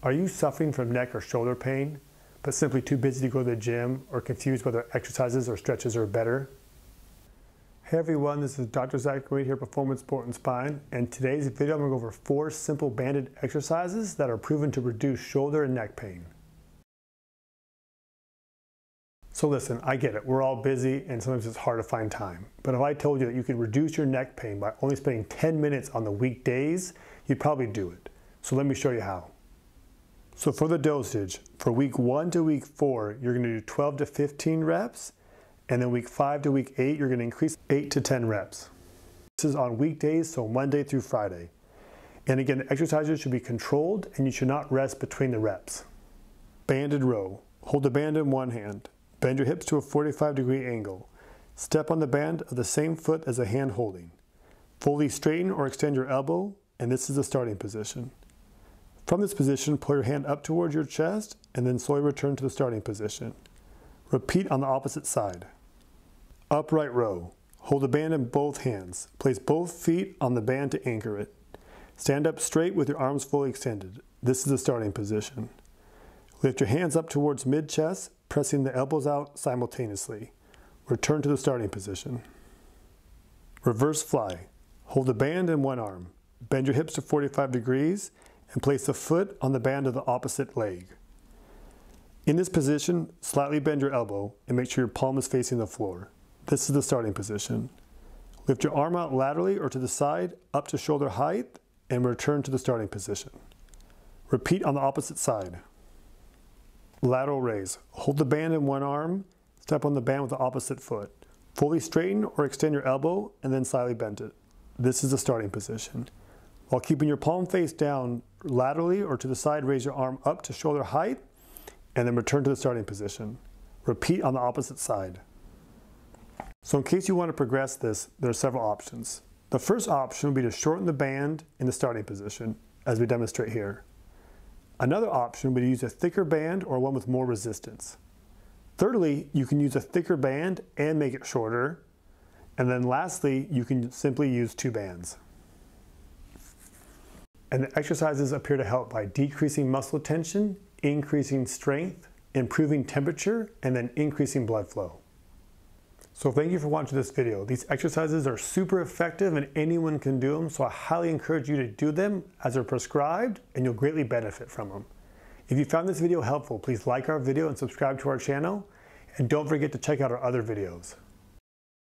Are you suffering from neck or shoulder pain, but simply too busy to go to the gym or confused whether exercises or stretches are better? Hey everyone, this is Dr. Zach Reed here, Performance Sport and Spine, and today's video I'm going to go over four simple banded exercises that are proven to reduce shoulder and neck pain. So listen, I get it, we're all busy and sometimes it's hard to find time. But if I told you that you could reduce your neck pain by only spending 10 minutes on the weekdays, you'd probably do it. So let me show you how. So for the dosage, for week one to week four, you're gonna do 12 to 15 reps, and then week five to week eight, you're gonna increase eight to 10 reps. This is on weekdays, so Monday through Friday. And again, exercises should be controlled and you should not rest between the reps. Banded row. Hold the band in one hand. Bend your hips to a 45 degree angle. Step on the band of the same foot as the hand holding. Fully straighten or extend your elbow, and this is the starting position. From this position, pull your hand up towards your chest and then slowly return to the starting position. Repeat on the opposite side. Upright row. Hold the band in both hands. Place both feet on the band to anchor it. Stand up straight with your arms fully extended. This is the starting position. Lift your hands up towards mid-chest, pressing the elbows out simultaneously. Return to the starting position. Reverse fly. Hold the band in one arm. Bend your hips to 45 degrees and place the foot on the band of the opposite leg. In this position, slightly bend your elbow and make sure your palm is facing the floor. This is the starting position. Lift your arm out laterally or to the side up to shoulder height and return to the starting position. Repeat on the opposite side. Lateral raise. Hold the band in one arm, step on the band with the opposite foot. Fully straighten or extend your elbow and then slightly bend it. This is the starting position. While keeping your palm face down laterally or to the side, raise your arm up to shoulder height and then return to the starting position. Repeat on the opposite side. So in case you want to progress this, there are several options. The first option would be to shorten the band in the starting position, as we demonstrate here. Another option would be to use a thicker band or one with more resistance. Thirdly, you can use a thicker band and make it shorter. And then lastly, you can simply use two bands. And the exercises appear to help by decreasing muscle tension, increasing strength, improving temperature, and then increasing blood flow. So thank you for watching this video. These exercises are super effective and anyone can do them, so I highly encourage you to do them as they're prescribed and you'll greatly benefit from them. If you found this video helpful, please like our video and subscribe to our channel. And don't forget to check out our other videos.